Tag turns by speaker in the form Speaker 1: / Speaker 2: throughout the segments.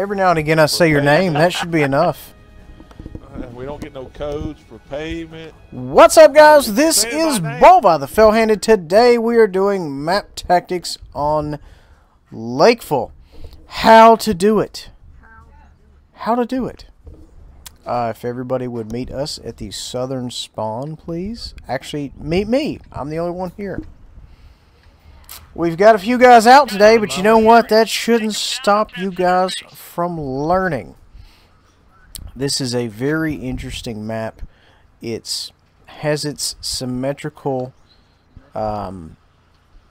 Speaker 1: Every now and again I say your name. That should be enough.
Speaker 2: We don't get no codes for payment.
Speaker 1: What's up, guys? This is
Speaker 2: name.
Speaker 1: Bullvyi, the Fell-Handed. Today we are doing map tactics on Lakeville. How to do it. How to do it. Uh, if everybody would meet us at the southern spawn, please. Actually, meet me. I'm the only one here. We've got a few guys out today, but you know what? That shouldn't stop you guys from learning. This is a very interesting map. It's has its symmetrical um,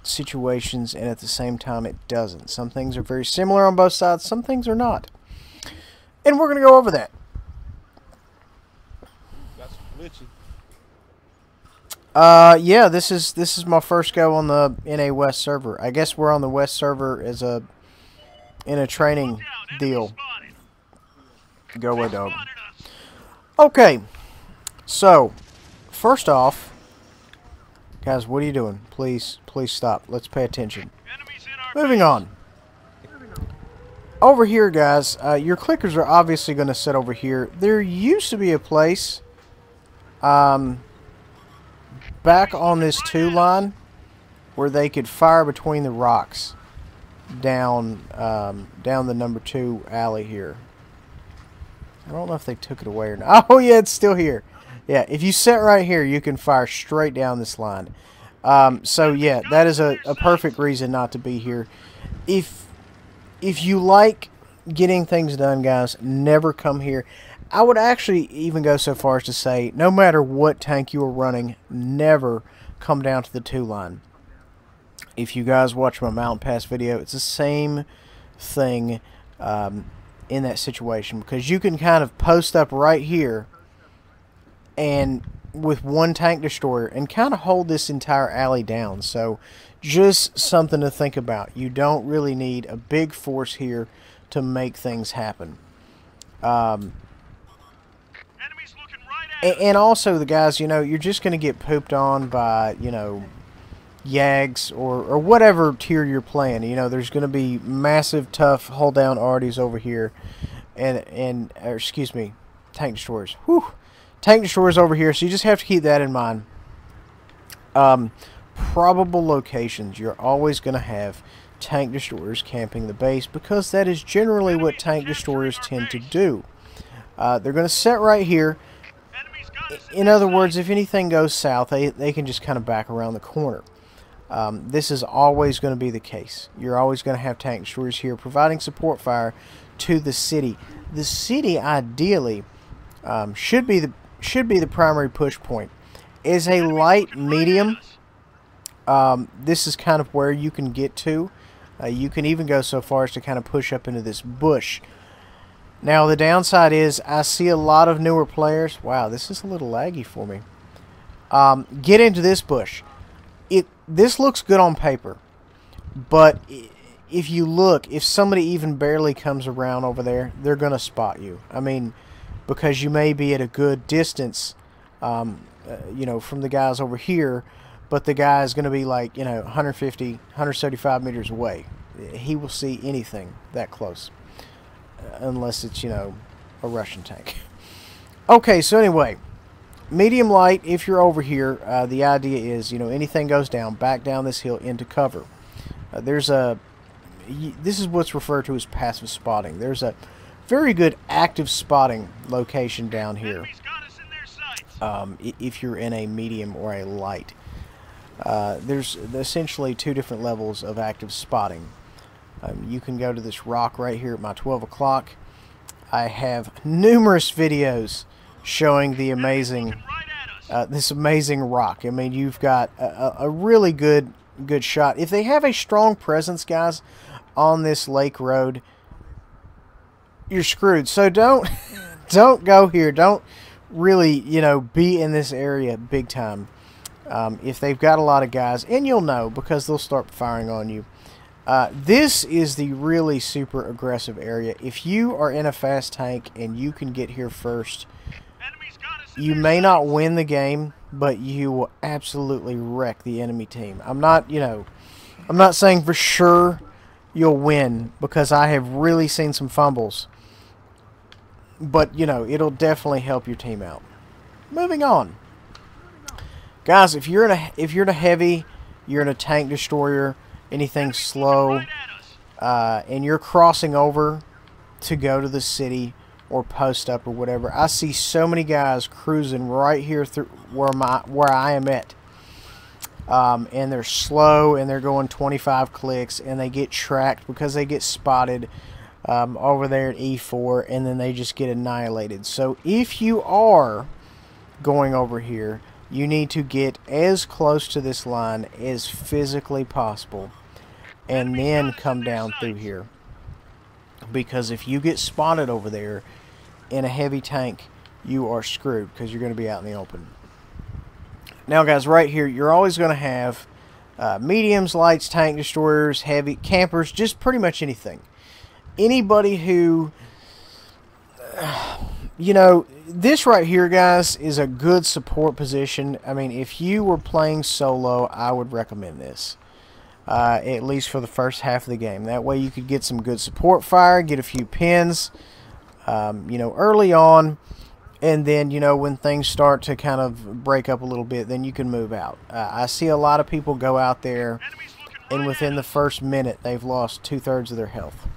Speaker 1: situations, and at the same time, it doesn't. Some things are very similar on both sides. Some things are not. And we're going to go over that.
Speaker 2: Got some glitching.
Speaker 1: Uh, yeah, this is this is my first go on the NA West server. I guess we're on the West server as a in a training deal. Go away, dog. Okay, so first off, guys, what are you doing? Please, please stop. Let's pay attention. Moving on. Over here, guys, uh, your clickers are obviously going to sit over here. There used to be a place. Um, back on this two line where they could fire between the rocks down um, down the number two alley here. I don't know if they took it away or not. Oh yeah, it's still here. Yeah, if you sit right here, you can fire straight down this line. Um, so yeah, that is a, a perfect reason not to be here. If if you like getting things done, guys, never come here. I would actually even go so far as to say, no matter what tank you are running, never come down to the two line. If you guys watch my Mountain Pass video, it's the same thing um, in that situation because you can kind of post up right here and with one tank destroyer and kind of hold this entire alley down. So just something to think about. You don't really need a big force here to make things happen. Um,
Speaker 3: Enemies looking right at
Speaker 1: and, also the guys, you know, you're just going to get pooped on by, you know, Yags or, or whatever tier you're playing. You know, there's going to be massive, tough, hold down arties over here. And, and excuse me, tank destroyers. Whew. Tank destroyers over here, so you just have to keep that in mind. Um, probable locations. You're always going to have tank destroyers camping the base because that is generally what tank destroyers tend to do. Uh, they're going to set right here. In other words, if anything goes south, they, they can just kind of back around the corner. Um, this is always going to be the case. You're always going to have tank destroyers here providing support fire to the city. The city, ideally, um, should be the should be the primary push point. Is a light medium. Um, this is kind of where you can get to. Uh, you can even go so far as to kind of push up into this bush. Now the downside is I see a lot of newer players. Wow, this is a little laggy for me. Um, get into this bush. It this looks good on paper, but if you look, if somebody even barely comes around over there, they're gonna spot you. I mean, because you may be at a good distance, um, uh, you know, from the guys over here, but the guy is gonna be like you know 150, 175 meters away. He will see anything that close unless it's you know a Russian tank. Okay, so anyway, medium light. If you're over here, uh, the idea is you know anything goes down, back down this hill into cover. Uh, there's a, this is what's referred to as passive spotting. There's a very good active spotting location down here
Speaker 3: Enemies got us in their sights.
Speaker 1: um, if you're in a medium or a light. Uh, there's essentially two different levels of active spotting. Um, you can go to this rock right here at my 12 o'clock. I have numerous videos showing the amazing,
Speaker 3: Looking right at us.
Speaker 1: uh, this amazing rock. I mean, you've got a, a, a really good, good shot. If they have a strong presence, guys, on this lake road, you're screwed. So don't, don't go here. Don't really, you know, be in this area big time. Um, if they've got a lot of guys, and you'll know because they'll start firing on you. Uh, this is the really super aggressive area. If you are in a fast tank and you can get here first,
Speaker 3: Enemies got us in
Speaker 1: you may not win the game, but you will absolutely wreck the enemy team. I'm not, you know, I'm not saying for sure you'll win because I have really seen some fumbles. But, you know, it'll definitely help your team out. Moving on. Guys, if you're in a if you're in a heavy, you're in a tank destroyer, anything slow, uh, and you're crossing over to go to the city or post up or whatever, I see so many guys cruising right here through where my where I am at. Um, and they're slow and they're going 25 clicks and they get tracked because they get spotted um, over there at E4 and then they just get annihilated. So if you are going over here, you need to get as close to this line as physically possible and then come down through here. Because if you get spotted over there in a heavy tank, you are screwed because you're going to be out in the open. Now, guys, right here, you're always going to have uh, mediums, lights, tank destroyers, heavy campers, just pretty much anything. Anybody who, you know, this right here, guys, is a good support position. I mean, if you were playing solo, I would recommend this. Uh, at least for the first half of the game. That way you could get some good support fire, get a few pins, um, you know, early on. And then, you know, when things start to kind of break up a little bit, then you can move out. Uh, I see a lot of people go out there, and within the first minute, they've lost two thirds of their health.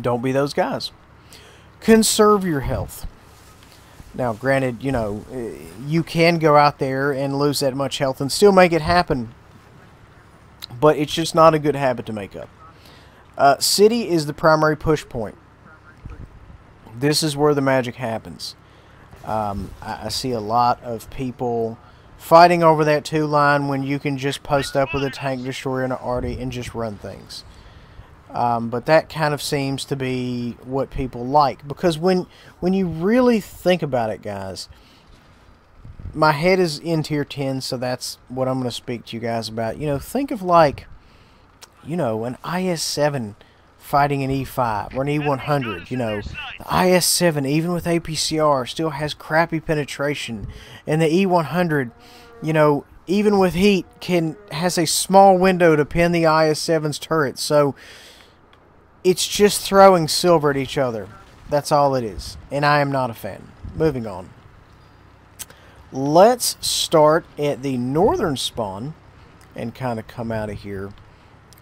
Speaker 1: Don't be those guys. Conserve your health. Now, granted, you know, eh, you can go out there and lose that much health and still make it happen, but it's just not a good habit to make up. Uh, city is the primary push point. This is where the magic happens. Um, I, I see a lot of people fighting over that two line when you can just post up with a tank destroyer and an arty and just run things. Um, but that kind of seems to be what people like because when when you really think about it, guys, my head is in tier 10, so that's what I'm going to speak to you guys about. You know, think of like, you know, an IS-7 fighting an E5 or an E100. You know, the IS-7, even with APCR, still has crappy penetration, and the E100, you know, even with heat, can has a small window to pin the IS-7's turret. So it's just throwing silver at each other. That's all it is, and I am not a fan. Moving on. Let's start at the northern spawn and kind of come out of here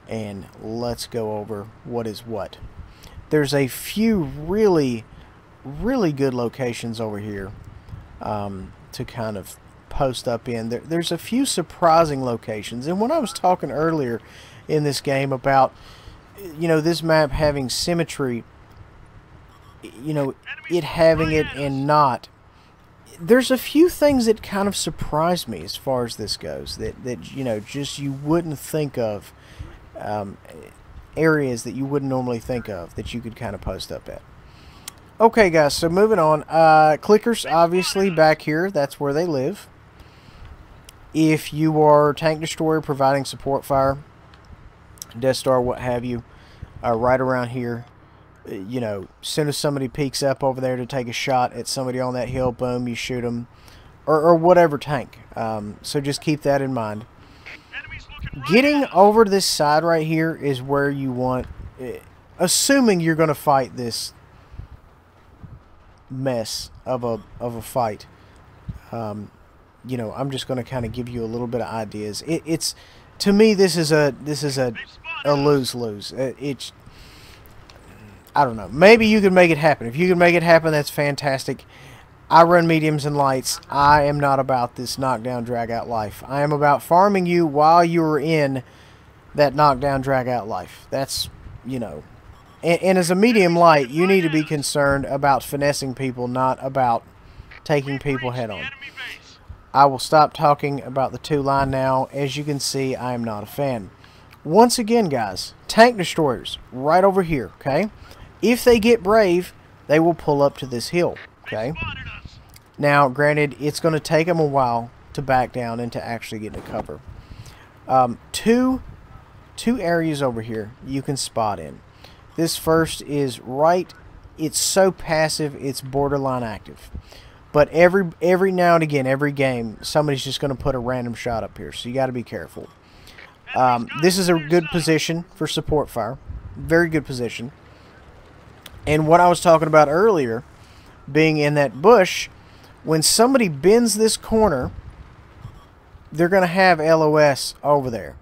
Speaker 1: and let's go over what is what. There's a few really, really good locations over here um, to kind of post up in. There, there's a few surprising locations. And when I was talking earlier in this game about, you know, this map having symmetry, you know, it having it and not, there's a few things that kind of surprised me as far as this goes that that you know just you wouldn't think of um, areas that you wouldn't normally think of that you could kind of post up at. Okay guys so moving on. Uh, clickers obviously back here that's where they live. If you are tank destroyer providing support fire death star what have you uh, right around here you know, as soon as somebody peeks up over there to take a shot at somebody on that hill, boom, you shoot them, or, or whatever tank. Um, so just keep that in mind.
Speaker 3: Right
Speaker 1: Getting over this side right here is where you want, eh, assuming you're going to fight this mess of a of a fight. Um, you know, I'm just going to kind of give you a little bit of ideas. It, it's to me, this is a this is a a lose lose. It's I don't know. Maybe you can make it happen. If you can make it happen, that's fantastic. I run mediums and lights. I am not about this knockdown drag out life. I am about farming you while you are in that knockdown drag out life. That's you know. And, and as a medium light, you need to be concerned about finessing people, not about taking people head on. I will stop talking about the two line now. As you can see, I am not a fan. Once again, guys, tank destroyers right over here, okay? If they get brave, they will pull up to this hill, okay? Now, granted, it's going to take them a while to back down and to actually get into cover. Um, two, two areas over here you can spot in. This first is right. It's so passive, it's borderline active. But every every now and again, every game, somebody's just going to put a random shot up here, so you got to be careful. Um, this is a good position for support fire. Very good position. And what I was talking about earlier, being in that bush, when somebody bends this corner, they're going to have LOS over there.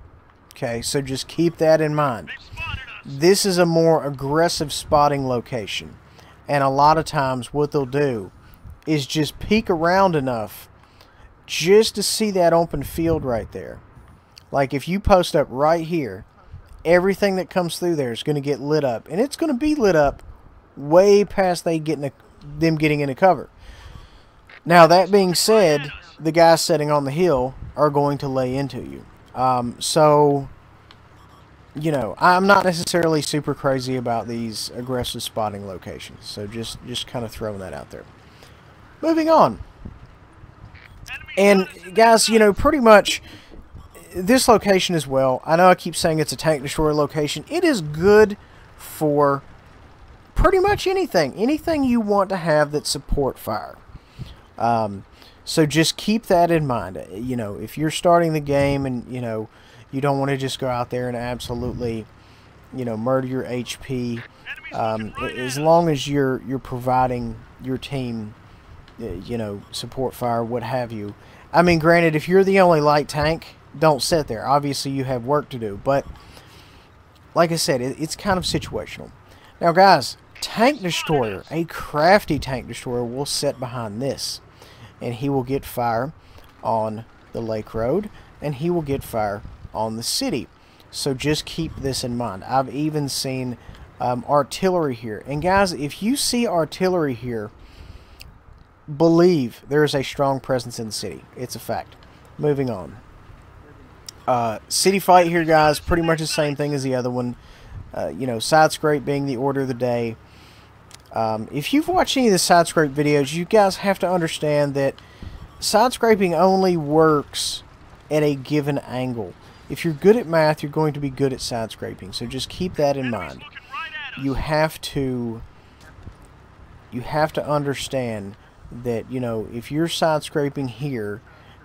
Speaker 1: Okay, so just keep that in mind.
Speaker 3: They've spotted us.
Speaker 1: This is a more aggressive spotting location. And a lot of times what they'll do is just peek around enough just to see that open field right there. Like if you post up right here, everything that comes through there is going to get lit up. And it's going to be lit up way past they getting a, them getting into cover. Now that being said, the guys sitting on the hill are going to lay into you. Um, so you know, I'm not necessarily super crazy about these aggressive spotting locations. So just just kind of throwing that out there. Moving on. And guys, you know, pretty much this location as well. I know I keep saying it's a tank destroyer location. It is good for pretty much anything. Anything you want to have that support fire. Um, so just keep that in mind. Uh, You know, if you're starting the game and, you know, you don't want to just go out there and absolutely, you know, murder your HP. Um, as long as you're you're providing your team, uh, you know, support fire, what have you. I mean, granted, if you're the only light tank, don't sit there. Obviously, you have work to do. But like I said, it, it's kind of situational. Now, guys, tank destroyer, a crafty tank destroyer, will sit behind this, and he will get fire on the lake road, and he will get fire on the city. So just keep this in mind. I've even seen um, artillery here, and guys, if you see artillery here, believe there is a strong presence in the city. It's a fact. Moving on. Uh, city fight here, guys. Pretty much the same thing as the other one. Uh, you know, side scrape being the order of the day. Um, if you've watched any of the side scrape videos, you guys have to understand that side scraping only works at a given angle. If you're good at math, you're going to be good at side scraping. So just keep that in mind you have to you have to understand that you know if you're side scraping here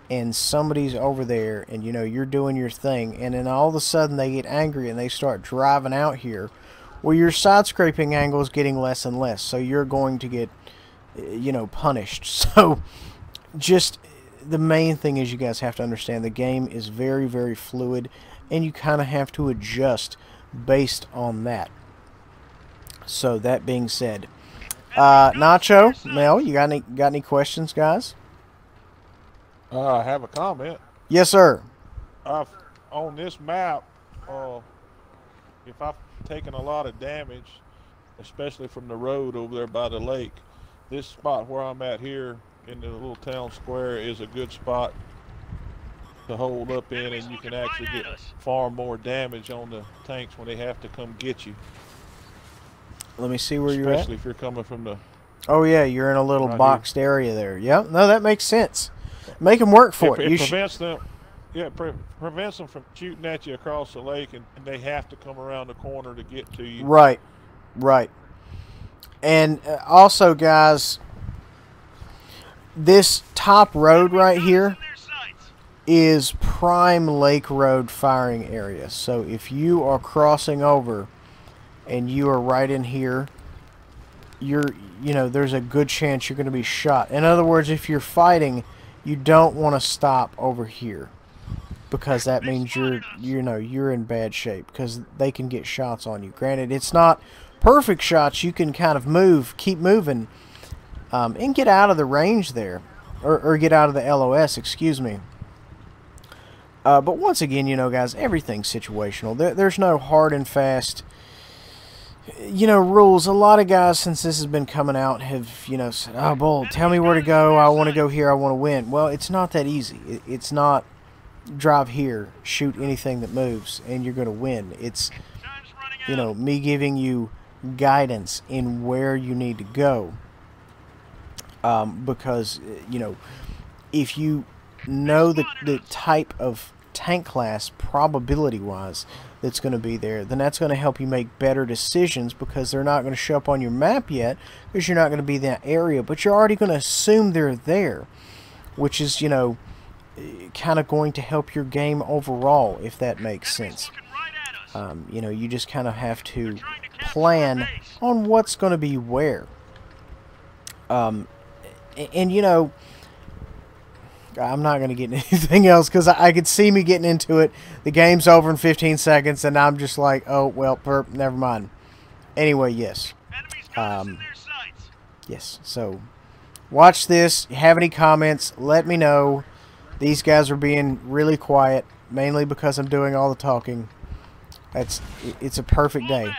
Speaker 1: and somebody's over there and you know you're doing your thing and then all of a sudden they get angry and they start driving out here well your side scraping angle is getting less and less so you're going to get uh, you know punished so just the main thing is you guys have to understand the game is very very fluid and you kind of have to adjust based on that so that being said, uh, Nacho, Mel, you got any got any questions, guys?
Speaker 2: Uh, I have a comment.
Speaker 1: Yes, sir.
Speaker 2: I've, on this map, uh, if I've taken a lot of damage, especially from the road over there by the lake, this spot where I'm at here in the little town square is a good spot to hold up in, and you can actually get far more damage on the tanks when they have to come get you,
Speaker 1: Let me see where you're at.
Speaker 2: especially if you're coming from the.
Speaker 1: Oh yeah, you're in a little
Speaker 2: Right here.
Speaker 1: boxed area there. Yep. No, that makes sense. Make them work for
Speaker 2: it,
Speaker 1: it.
Speaker 2: it prevents them. Yeah, pre- prevents them from shooting at you across the lake, and, and they have to come around the corner to get to you.
Speaker 1: right, right. And uh, also, guys, this top road right here is prime lake road firing area. So if you are crossing over and you are right in here, you're you know, there's a good chance you're going to be shot. In other words, if you're fighting, you don't want to stop over here because that means you're you know, you're in bad shape because they can get shots on you. Granted, it's not perfect shots. You can kind of move, keep moving um, and get out of the range there or, or get out of the LOS, excuse me. Uh, but once again, you know, guys, everything's situational. There, there's no hard and fast, you know, rules. A lot of guys, since this has been coming out, have, you know, said, oh, Bull, tell me where to go. I want to go here. I want to win. Well, it's not that easy. It, it's not drive here, shoot anything that moves, and you're going to win. It's,
Speaker 3: Time's running out.
Speaker 1: you know, me giving you guidance in where you need to go. Um, because, you know, if you know the, the type of tank class probability wise that's going to be there, then that's going to help you make better decisions because they're not going to show up on your map yet because you're not going to be in that area, but you're already going to assume they're there, which is, you know, kind of going to help your game overall, if that makes sense.
Speaker 3: looking right at us.
Speaker 1: Um, you know, you just kind of have to
Speaker 3: Trying to capture
Speaker 1: plan on what's going to be where. Um, and you know, I'm not going to get into anything else because I, I could see me getting into it. The game's over in 15 seconds, and I'm just like, oh well, perp, never mind. Anyway, yes,
Speaker 3: Enemies got us in
Speaker 1: um, yes. So, watch this. Have any comments? Let me know. These guys are being really quiet, mainly because I'm doing all the talking. That's it's a perfect day.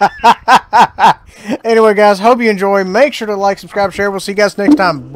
Speaker 1: anyway, guys, hope you enjoy. Make sure to like, subscribe, share. We'll see you guys next time.